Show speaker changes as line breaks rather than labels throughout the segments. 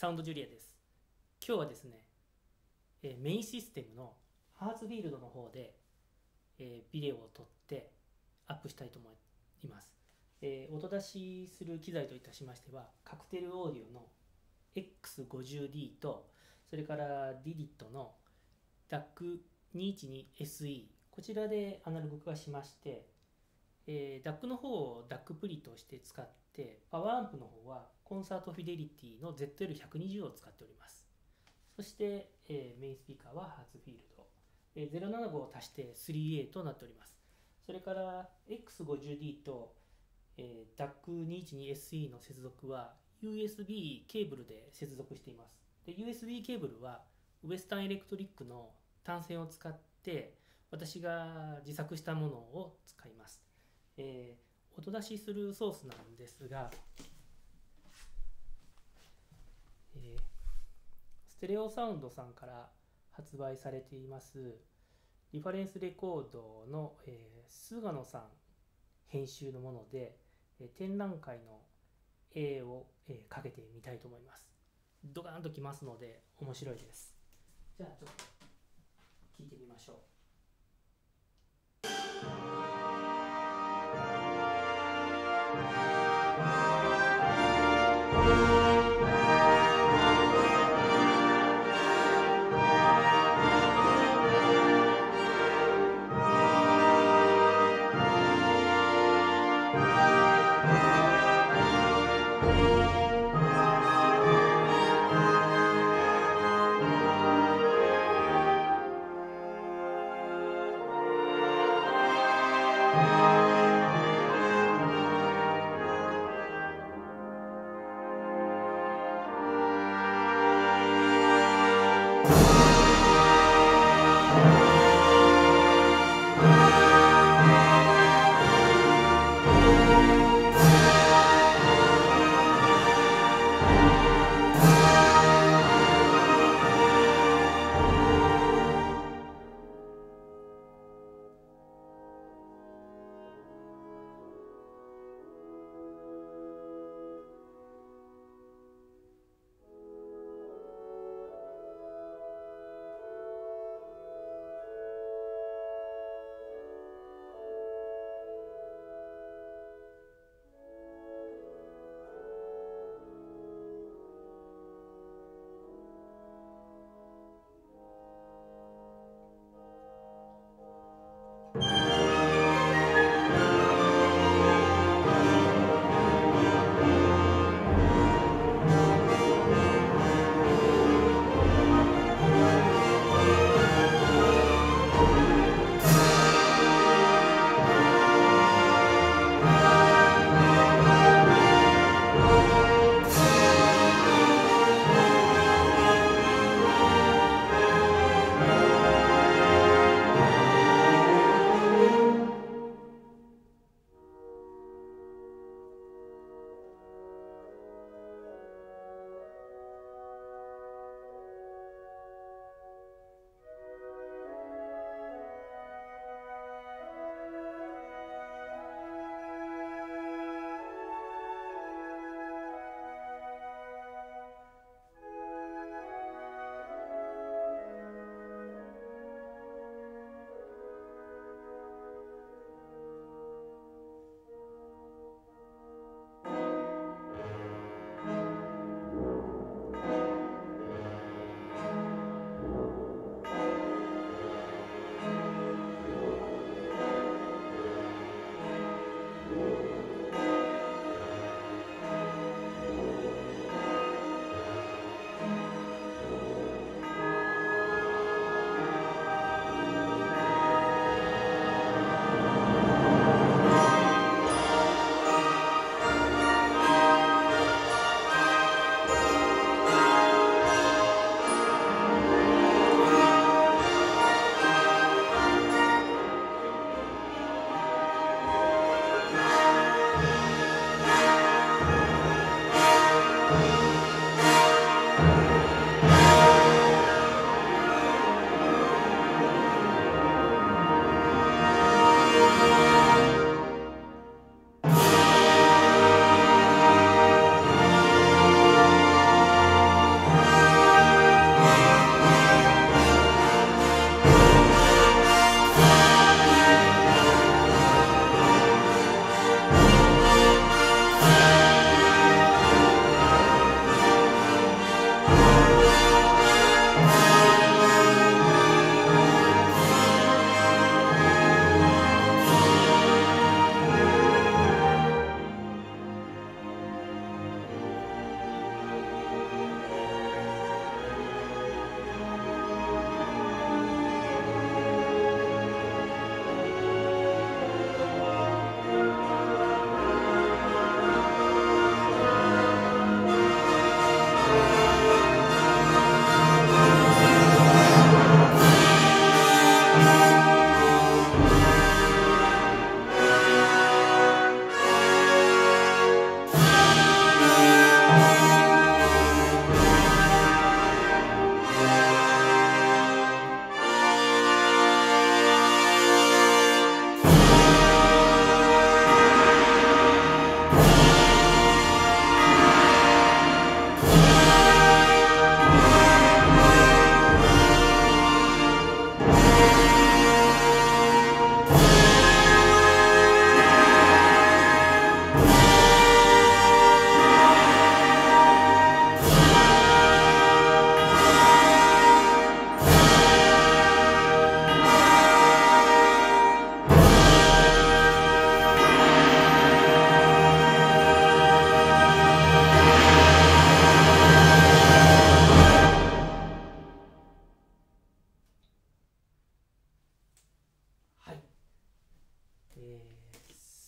サウンドジュリアです。今日はですね、えメインシステムのハーツフィールドの方で、えビデオを撮ってアップしたいと思います、えー音出しする機材といたしましてはカクテルオーディオの X50D とそれからディディットの DAC212SE こちらでアナログ化しまして、えー DAC の方を DAC プリとして使ってパワーアンプの方はコンサートフィデリティの ZL120 を使っております。そして、えーメインスピーカーはハーツフィールド、えー075を足して 3A となっております。それから X50D と、えー DAC212SE の接続は USB ケーブルで接続しています。で USB ケーブルはウエスタンエレクトリックの単線を使って私が自作したものを使います、えー音出しするソースなんですが、えーステレオサウンドさんから発売されていますリファレンスレコードの、えー菅野さん編集のもので、えー展覧会の絵を、えーかけてみたいと思います。ドカーンときますので面白いです。じゃあちょっと聞いてみましょう。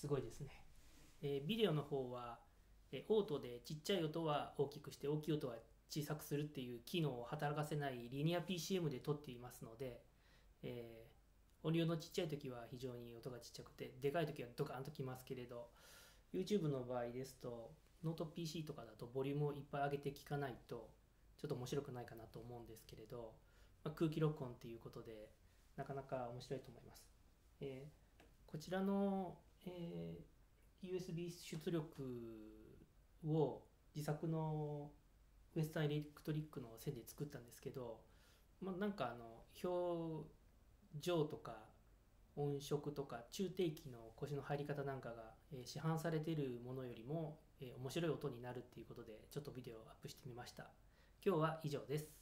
すごいですねえービデオの方は、えーオートでちっちゃい音は大きくして大きい音は小さくするっていう機能を働かせないリニア PCM で撮っていますので、えー音量のちっちゃい時は非常に音がちっちゃくてでかい時はドカンときますけれど YouTube の場合ですとノート PC とかだとボリュームをいっぱい上げて聞かないとちょっと面白くないかなと思うんですけれど、まあ、空気録音っていうことでなかなか面白いと思います。えーこちらの、えー USB 出力を自作のウエスタンエレクトリックの線で作ったんですけど、まあ、なんかあの表情とか音色とか中低器の腰の入り方なんかが、え市販されているものよりも、え面白い音になるっていうことでちょっとビデオをアップしてみました。今日は以上です。